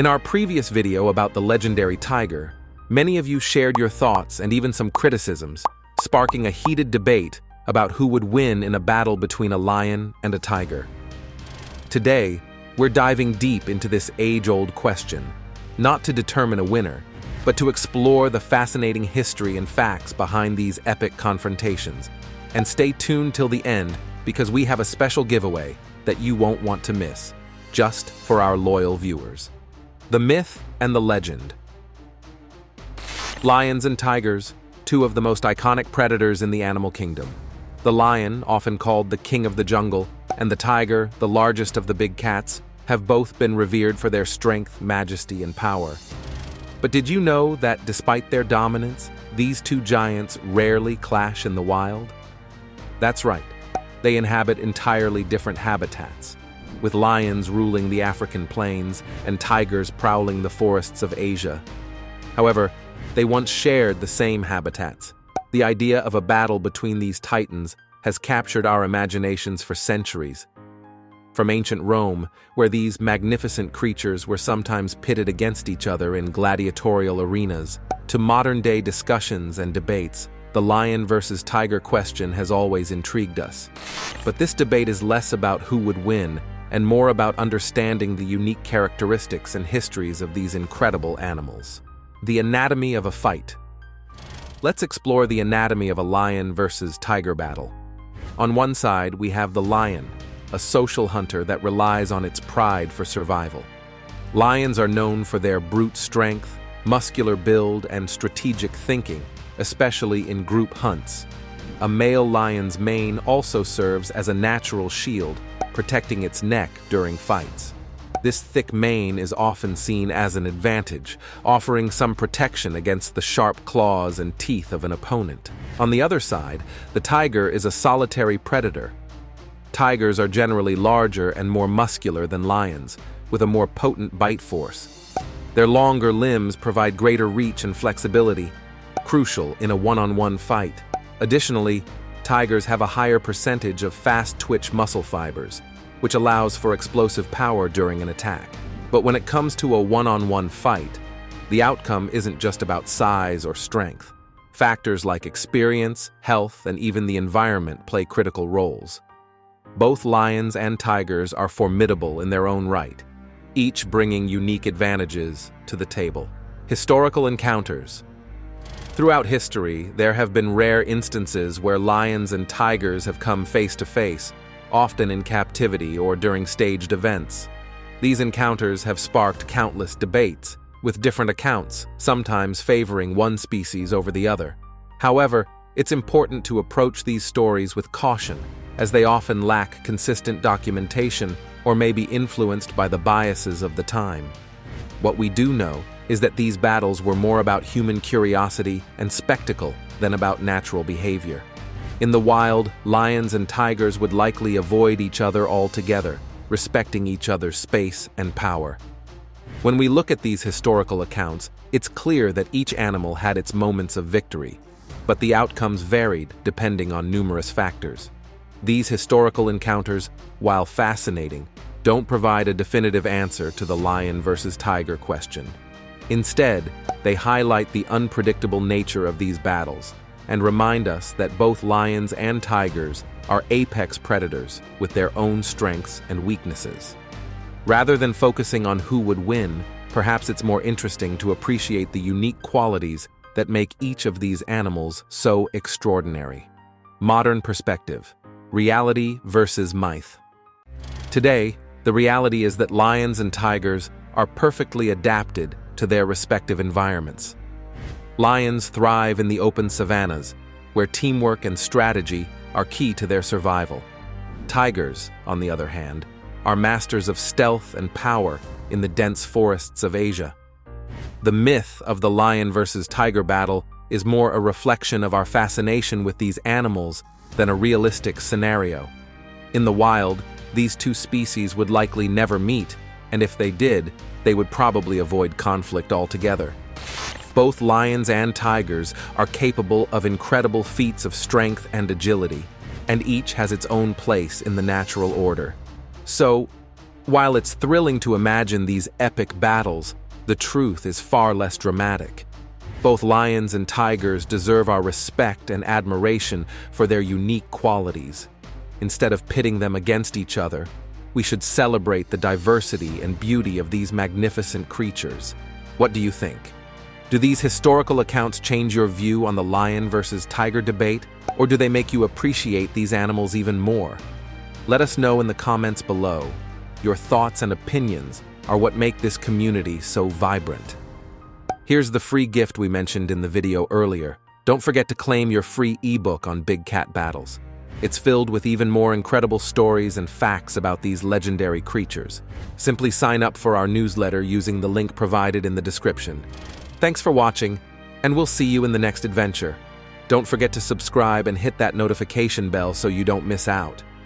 In our previous video about the legendary tiger, many of you shared your thoughts and even some criticisms, sparking a heated debate about who would win in a battle between a lion and a tiger. Today, we're diving deep into this age-old question, not to determine a winner, but to explore the fascinating history and facts behind these epic confrontations. And stay tuned till the end because we have a special giveaway that you won't want to miss, just for our loyal viewers. The myth and the legend. Lions and tigers, two of the most iconic predators in the animal kingdom. The lion, often called the king of the jungle, and the tiger, the largest of the big cats, have both been revered for their strength, majesty, and power. But did you know that despite their dominance, these two giants rarely clash in the wild? That's right, they inhabit entirely different habitats with lions ruling the African plains and tigers prowling the forests of Asia. However, they once shared the same habitats. The idea of a battle between these titans has captured our imaginations for centuries. From ancient Rome, where these magnificent creatures were sometimes pitted against each other in gladiatorial arenas, to modern-day discussions and debates, the lion versus tiger question has always intrigued us. But this debate is less about who would win and more about understanding the unique characteristics and histories of these incredible animals. The anatomy of a fight. Let's explore the anatomy of a lion versus tiger battle. On one side, we have the lion, a social hunter that relies on its pride for survival. Lions are known for their brute strength, muscular build, and strategic thinking, especially in group hunts. A male lion's mane also serves as a natural shield, protecting its neck during fights. This thick mane is often seen as an advantage, offering some protection against the sharp claws and teeth of an opponent. On the other side, the tiger is a solitary predator. Tigers are generally larger and more muscular than lions, with a more potent bite force. Their longer limbs provide greater reach and flexibility, crucial in a one-on-one -on -one fight. Additionally, tigers have a higher percentage of fast-twitch muscle fibers, which allows for explosive power during an attack. But when it comes to a one-on-one -on -one fight, the outcome isn't just about size or strength. Factors like experience, health, and even the environment play critical roles. Both lions and tigers are formidable in their own right, each bringing unique advantages to the table. Historical encounters. Throughout history, there have been rare instances where lions and tigers have come face to face, often in captivity or during staged events. These encounters have sparked countless debates, with different accounts, sometimes favoring one species over the other. However, it's important to approach these stories with caution, as they often lack consistent documentation or may be influenced by the biases of the time. What we do know is that these battles were more about human curiosity and spectacle than about natural behavior. In the wild, lions and tigers would likely avoid each other altogether, respecting each other's space and power. When we look at these historical accounts, it's clear that each animal had its moments of victory, but the outcomes varied depending on numerous factors. These historical encounters, while fascinating, don't provide a definitive answer to the lion versus tiger question. Instead, they highlight the unpredictable nature of these battles, and remind us that both lions and tigers are apex predators with their own strengths and weaknesses. Rather than focusing on who would win, perhaps it's more interesting to appreciate the unique qualities that make each of these animals so extraordinary. Modern perspective, reality versus myth. Today, the reality is that lions and tigers are perfectly adapted to their respective environments. Lions thrive in the open savannas, where teamwork and strategy are key to their survival. Tigers, on the other hand, are masters of stealth and power in the dense forests of Asia. The myth of the lion versus tiger battle is more a reflection of our fascination with these animals than a realistic scenario. In the wild, these two species would likely never meet, and if they did, they would probably avoid conflict altogether. Both lions and tigers are capable of incredible feats of strength and agility, and each has its own place in the natural order. So, While it's thrilling to imagine these epic battles, the truth is far less dramatic. Both lions and tigers deserve our respect and admiration for their unique qualities. Instead of pitting them against each other, we should celebrate the diversity and beauty of these magnificent creatures. What do you think? Do these historical accounts change your view on the lion versus tiger debate, or do they make you appreciate these animals even more? Let us know in the comments below. Your thoughts and opinions are what make this community so vibrant. Here's the free gift we mentioned in the video earlier. Don't forget to claim your free ebook on big cat battles. It's filled with even more incredible stories and facts about these legendary creatures. Simply sign up for our newsletter using the link provided in the description. Thanks for watching, and we'll see you in the next adventure. Don't forget to subscribe and hit that notification bell so you don't miss out.